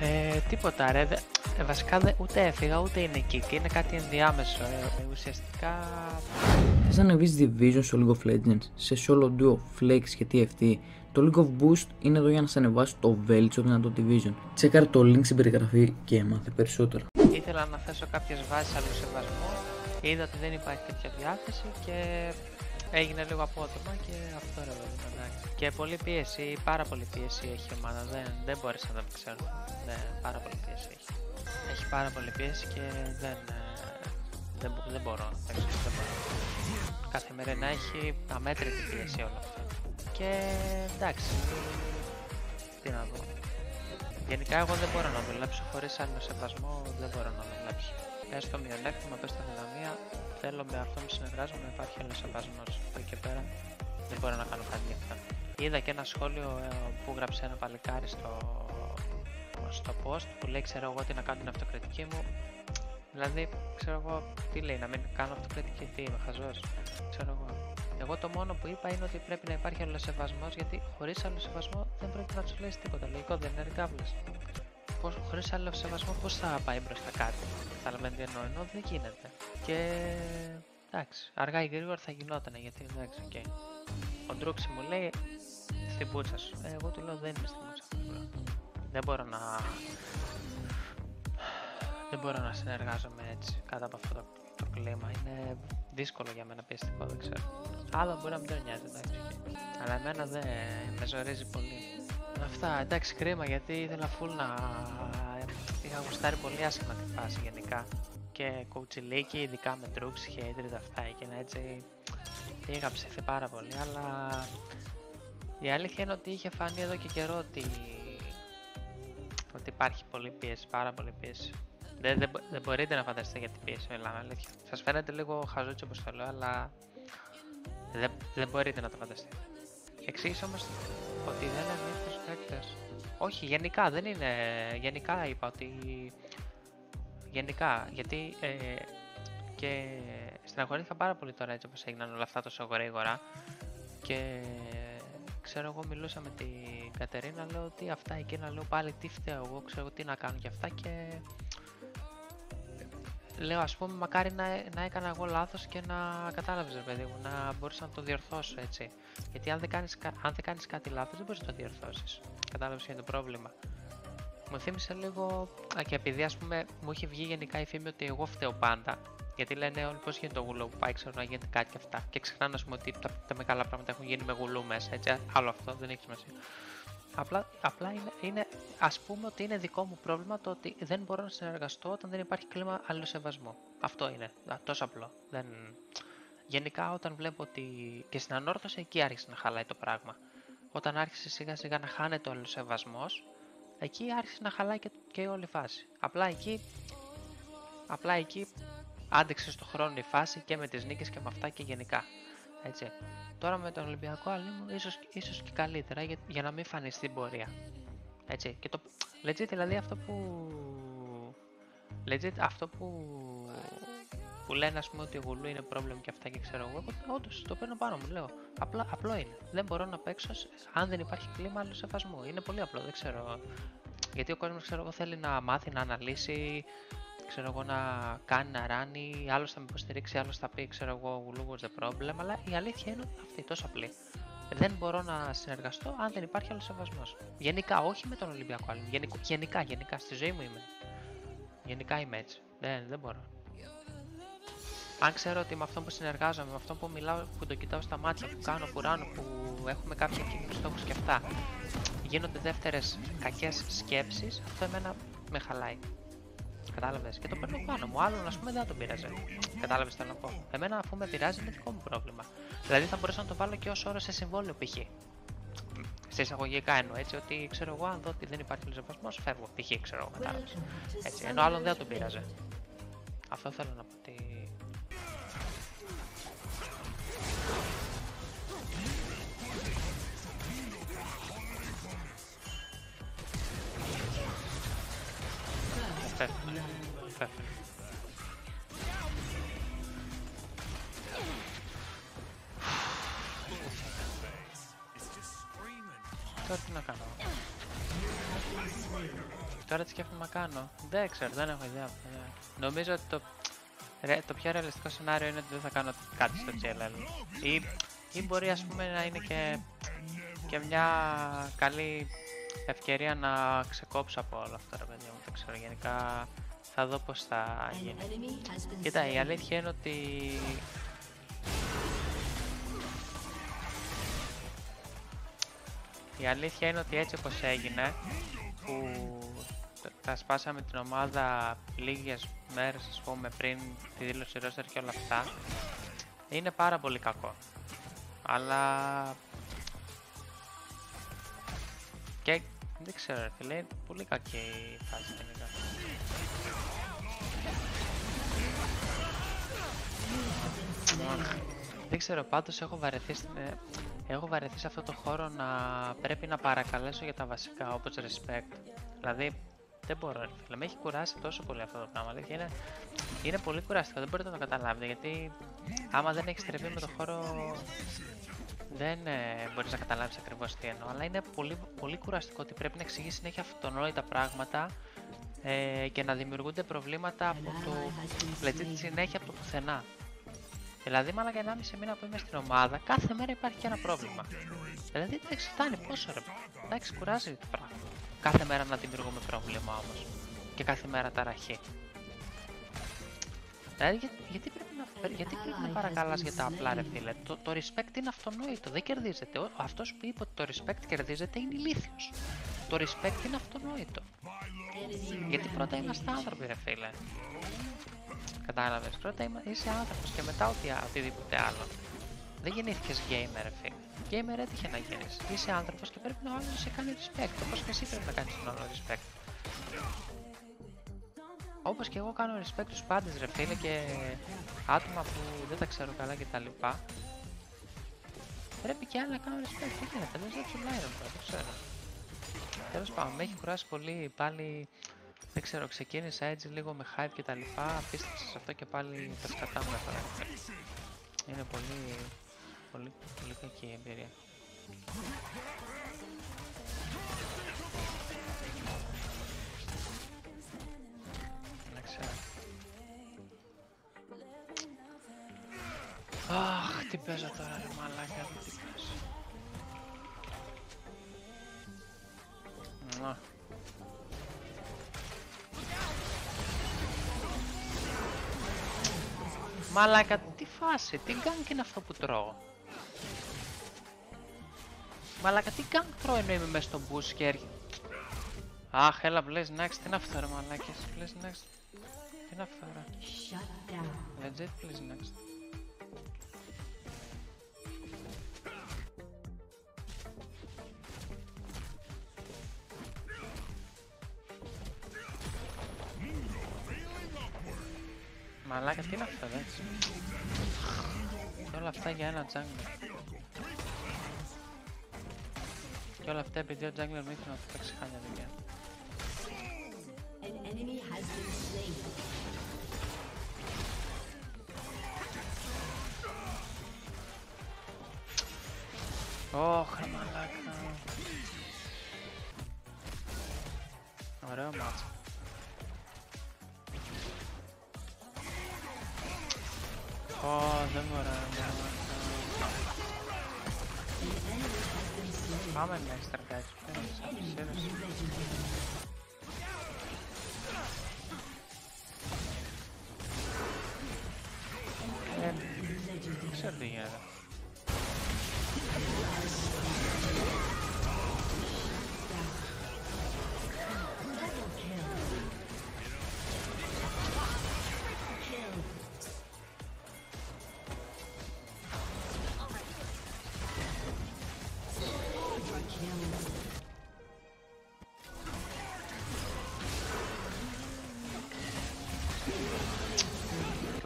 Ε, τίποτα ρε, δε, ε, βασικά δε, ούτε έφυγα ούτε είναι kick, είναι κάτι ενδιάμεσο. Ε, ουσιαστικά. Θες να ανεβείς Division στο League of Legends, σε solo duo, flex και TFT, το League of Boost είναι εδώ για να σε ανεβάσει το βέλτιστο δυνατό Division. Τσέκαρε το link στην περιγραφή και μάθε περισσότερα. Ήθελα να θέσω κάποιες βάσεις αλλού σεβασμού, είδα ότι δεν υπάρχει τέτοια διάθεση και έγινε λίγο απότομα και αυτό ρε παιδί εντάξει. Και πολύ πίεση, πάρα πολύ πίεση έχει η ομάδα, δεν, δεν μπόρεσα να το ξέρω. Δεν, πάρα πολύ πίεση έχει. Έχει πάρα πολύ πίεση και δεν, ε, δεν, δεν μπορώ να παίξω, δεν μπορώ. Καθημερινά έχει αμέτρητη πίεση όλο αυτό. Και εντάξει, τι να πω. Γενικά εγώ δεν μπορώ να δουλέψω χωρίς άλλο σεβασμό, δεν μπορώ να δουλέψω. Πες το μειονέκτημα, πες το δυναμία, θέλω με αυτό που συνεργάζομαι να υπάρχει άλλο σεβασμός. Από εκεί και πέρα δεν μπορώ να κάνω κάτι γι' αυτό. Είδα και ένα σχόλιο ε, που γράψε ένα παλικάρι στο, στο post που λέει ξέρω εγώ τι να κάνω την αυτοκριτική μου. Δηλαδή, ξέρω εγώ τι λέει, να μην κάνω αυτοκριτική, τι είμαι χαζός, ξέρω εγώ. Εγώ το μόνο που είπα είναι ότι πρέπει να υπάρχει άλλο σεβασμό γιατί χωρίς άλλο σεβασμό δεν πρέπει να τους λέει τίποτα. Λογικό δεν είναι ριγκάβλε. Χωρίς άλλο σεβασμό, πώς θα πάει μπροστά κάτι. Καταλαβαίνετε τι εννοώ, ενώ δεν γίνεται. Και εντάξει, αργά ή γρήγορα θα γινόταν γιατί εντάξει, okay. Ο Ντρούξι μου λέει στην πούτσα σου. Ε, εγώ του λέω δεν είμαι στην πούτσα σου. Δεν μπορώ να. Δεν μπορώ να συνεργάζομαι έτσι κάτω από αυτό το, το κλίμα. Είναι δύσκολο για μένα πιστικό, δεν ξέρω. Άλλο μπορεί να μην τον νοιάζει, εντάξει. Αλλά εμένα δεν με ζορίζει πολύ. Αυτά, εντάξει, κρίμα γιατί ήθελα full να. Είχα γουστάρει πολύ άσχημα τη φάση γενικά. Και κοουτσιλίκι, ειδικά με τρούξ, hatred, αυτά έγινε έτσι. Είχα ψηθεί πάρα πολύ, αλλά η αλήθεια είναι ότι είχε φανεί εδώ και καιρό ότι, ότι υπάρχει πολύ πίεση, πάρα πολύ πίεση. Δεν, δεν, δεν μπορείτε να φανταστείτε για την πίεση, μιλάμε αλήθεια. Σας φαίνεται λίγο χαζούτσι όπως το λέω, αλλά δεν, δεν μπορείτε να το φανταστείτε. Εξήγησα όμως ότι δεν είναι εύκολος παίκτες. Όχι, γενικά δεν είναι. Γενικά είπα ότι. Γενικά, γιατί ε, και στεναχωρήθηκα πάρα πολύ τώρα έτσι όπως έγιναν όλα αυτά τόσο γρήγορα και ξέρω εγώ μιλούσα με την Κατερίνα λέω ότι αυτά εκείνα λέω πάλι τι φταίω εγώ ξέρω τι να κάνω και αυτά και λέω ας πούμε μακάρι να, να έκανα εγώ λάθος και να κατάλαβες ρε παιδί μου, να μπορούσα να το διορθώσω έτσι. Γιατί αν δεν κάνεις, αν δεν κάνεις κάτι λάθος δεν μπορείς να το διορθώσεις. Κατάλαβες ποιο είναι το πρόβλημα. Μου θύμισε λίγο, α, και επειδή ας πούμε μου είχε βγει γενικά η φήμη ότι εγώ φταίω πάντα, γιατί λένε όλοι πώς γίνεται το γουλό που πάει, ξέρω να γίνεται κάτι και αυτά. Και ξεχνάνε, ας πούμε, ότι τα, τα μεγάλα πράγματα έχουν γίνει με γουλού μέσα. Έτσι, άλλο αυτό, δεν έχει σημασία. Απλά, απλά είναι, είναι, ας πούμε ότι είναι δικό μου πρόβλημα το ότι δεν μπορώ να συνεργαστώ όταν δεν υπάρχει κλίμα αλληλοσεβασμού. Αυτό είναι, τόσο απλό. Δεν... Γενικά όταν βλέπω ότι και στην ανόρθωση εκεί άρχισε να χαλάει το πράγμα. Όταν άρχισε σιγά σιγά να χάνεται ο αλληλοσεβασμός, εκεί άρχισε να χαλάει και, και η όλη φάση. Απλά εκεί, απλά εκεί άντεξε στο χρόνο η φάση και με τις νίκες και με αυτά και γενικά. Έτσι. Τώρα με τον Ολυμπιακό Αλήμου ίσως, ίσως και καλύτερα για, για να μην φανεί στην πορεία. Έτσι. Και το legit δηλαδή αυτό που... Legit αυτό που... Που λένε ας πούμε ότι ο Γουλού είναι πρόβλημα και αυτά και ξέρω εγώ, όντως το παίρνω πάνω μου, λέω. Απλά, απλό είναι. Δεν μπορώ να παίξω αν δεν υπάρχει κλίμα άλλου σεβασμού. Είναι πολύ απλό, δεν ξέρω. Γιατί ο κόσμος ξέρω εγώ θέλει να μάθει, να αναλύσει, ξέρω εγώ να κάνει, να ράνει, άλλος θα με υποστηρίξει, άλλος θα πει, ξέρω εγώ, Gulu was the problem, αλλά η αλήθεια είναι αυτή, τόσο απλή. Δεν μπορώ να συνεργαστώ αν δεν υπάρχει άλλος σεβασμός. Γενικά, όχι με τον Ολυμπιακό άλλο. Γενικά, γενικά, γενικά, στη ζωή μου είμαι. Γενικά είμαι έτσι. Δεν, δεν μπορώ. Αν ξέρω ότι με αυτό που συνεργάζομαι, με αυτό που μιλάω, που το κοιτάω στα μάτια, που κάνω, που ράνω, που έχουμε κάποια κοινούς στόχους και αυτά, γίνονται δεύτερες κακές σκέψεις, αυτό εμένα με χαλάει. Κατάλαβες και το παίρνω πάνω μου. Άλλον ας πούμε δεν τον πειράζει. Κατάλαβες τι θέλω να πω. Εμένα αφού με πειράζει είναι δικό μου πρόβλημα. Δηλαδή θα μπορούσα να το βάλω και ως όρο σε συμβόλαιο π.χ. Σε εισαγωγικά εννοώ έτσι ότι ξέρω εγώ αν δω ότι δεν υπάρχει λιζοπασμό, φεύγω π.χ. ξέρω εγώ. Κατάλαβες. Έτσι. Ενώ άλλον δεν τον πειράζει. Αυτό θέλω να πω ότι Φεύγει. Φεύγει. Τώρα τι να κάνω. Τώρα τι σκέφτομαι να κάνω. Δεν ξέρω, δεν έχω ιδέα. Νομίζω ότι το, ρε, το πιο ρεαλιστικό σενάριο είναι ότι δεν θα κάνω κάτι στο GLL. Ή, ή μπορεί ας πούμε να είναι και, και μια καλή ευκαιρία να ξεκόψω από όλο αυτό ρε παιδιά μου. Δεν ξέρω, γενικά θα δω πώς θα γίνει. Κοίτα, η αλήθεια είναι ότι Η αλήθεια είναι ότι έτσι όπως έγινε, που τα σπάσαμε την ομάδα λίγες μέρες ας πούμε πριν τη δήλωση roster και όλα αυτά, είναι πάρα πολύ κακό. Αλλά... Και δεν ξέρω ρε φίλε, είναι πολύ κακή η φάση τελικά. Δεν ξέρω, πάντως έχω βαρεθεί στην... Ε, έχω βαρεθεί σε αυτό το χώρο να πρέπει να παρακαλέσω για τα βασικά όπως respect. Δηλαδή δεν μπορώ, ρε φίλε. Με έχει κουράσει τόσο πολύ αυτό το πράγμα. Δηλαδή είναι, είναι πολύ κουραστικό, δεν μπορείτε να το καταλάβετε. Γιατί άμα δεν έχεις τρεβεί με το χώρο, δεν ε, μπορείς να καταλάβεις ακριβώς τι εννοώ. Αλλά είναι πολύ, πολύ κουραστικό ότι πρέπει να εξηγείς συνέχεια αυτονόητα πράγματα ε, και να δημιουργούνται προβλήματα από το legit συνέχεια από το πουθενά. Δηλαδή, μάλλον για 1,5 μήνα που είμαι στην ομάδα, κάθε μέρα υπάρχει και ένα πρόβλημα. Δηλαδή, εντάξει, φτάνει πόσο ρε. Εντάξει, κουράζει το πράγμα. Κάθε μέρα να δημιουργούμε πρόβλημα όμως. Και κάθε μέρα ταραχή. Δηλαδή, για, γιατί πρέπει να, γιατί πρέπει να παρακαλάς για τα απλά ρε φίλε; Το, το respect είναι αυτονόητο, δεν κερδίζεται. Ο, αυτός που είπε ότι το respect κερδίζεται είναι ηλίθιος. Το respect είναι αυτονόητο. Γιατί πρώτα είμαστε άνθρωποι ρε φίλε. Κατάλαβες. Πρώτα είσαι άνθρωπος και μετά ό,τι, οτιδήποτε άλλο. Δεν γεννήθηκες gamer, ρε φίλε. Gamer έτυχε να γίνεις. Είσαι άνθρωπος και πρέπει να άλλο σε κάνει respect. Όπως και εσύ πρέπει να κάνεις τον άλλο respect. Όπως και εγώ κάνω respect στου πάντες, ρε φίλε, και άτομα που δεν τα ξέρω καλά κτλ. Πρέπει και άλλοι να κάνουν respect. Τι γίνεται, δεν ξέρω online, δεν ξέρω. Τέλος πάντων, με έχει κουράσει πολύ πάλι δεν ξέρω, ξεκίνησα έτσι λίγο με hype και τα λοιπά, πίστεψα σε αυτό και πάλι τα σκατά μου έφερα. Είναι πολύ, πολύ, πολύ κακή η εμπειρία. Αχ, τι παίζω τώρα ρε μαλάκα, τι παίζω. Μαλάκα, τι φάση, τι gank είναι αυτό που τρώω; Μαλάκα, τι gank τρώω ενώ είμαι μέσα στο boost και έρχεται. Αχ, έλα, Blaze Next, τι είναι αυτό ρε μαλάκες, Blaze Next. Τι είναι αυτό ρε; Legit, Blaze Next. Μαλάκα, τι είναι αυτό, έτσι. Και όλα αυτά για ένα jungle. Και όλα αυτά επειδή ο jungler μου ήθελε να του παίξει χάλια δουλειά. Ωχ, μαλάκα. Ωραίο μάτσο. Ω, δεν μπορώ να Πάμε με έξτρα κάτι, πέρα Ε, δεν ξέρω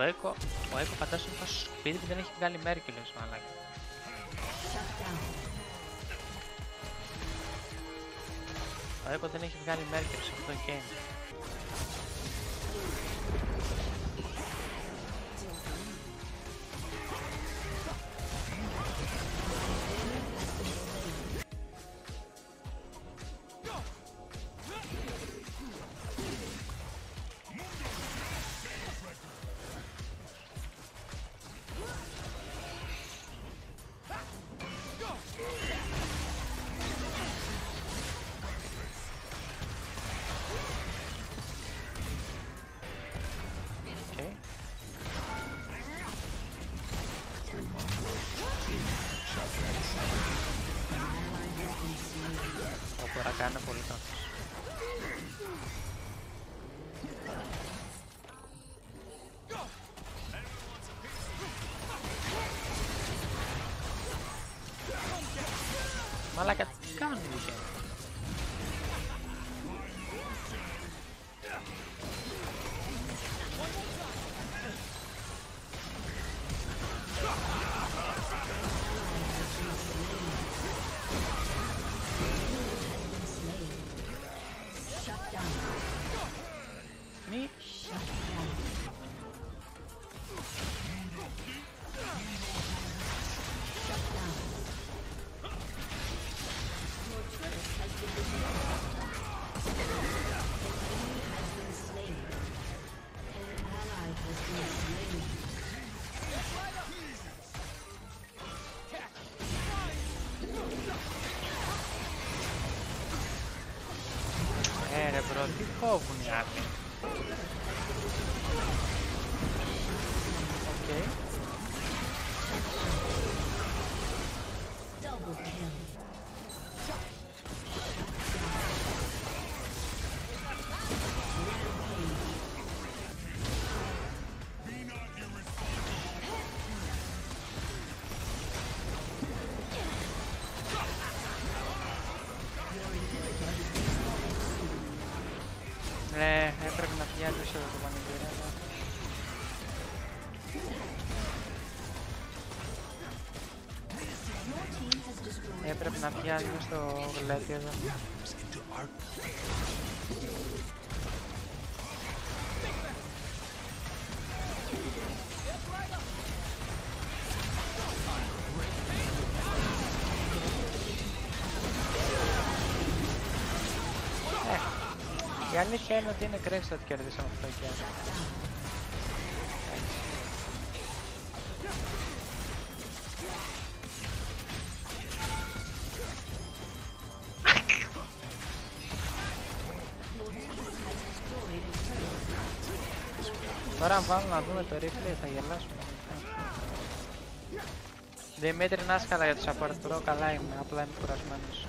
τι γίνεται. Το Echo, ο Echo φαντάζομαι τόσο σκουπίδι που δεν έχει βγάλει Mercules μαλάκι. Ο Echo δεν έχει βγάλει Mercules σε αυτό το game. Μαλάκα, τι κάνουν είχε. Μη ρε μπρο, Έπρεπε να πιάσει στο γλέτι εδώ. Ε, η αλήθεια είναι ότι είναι κρίμα ότι κερδίσαμε αυτό και Τώρα αν βάλω να δούμε το replay θα γελάσουμε. Δημήτρη, να είσαι καλά για το support pro, καλά είμαι, απλά είμαι κουρασμένος.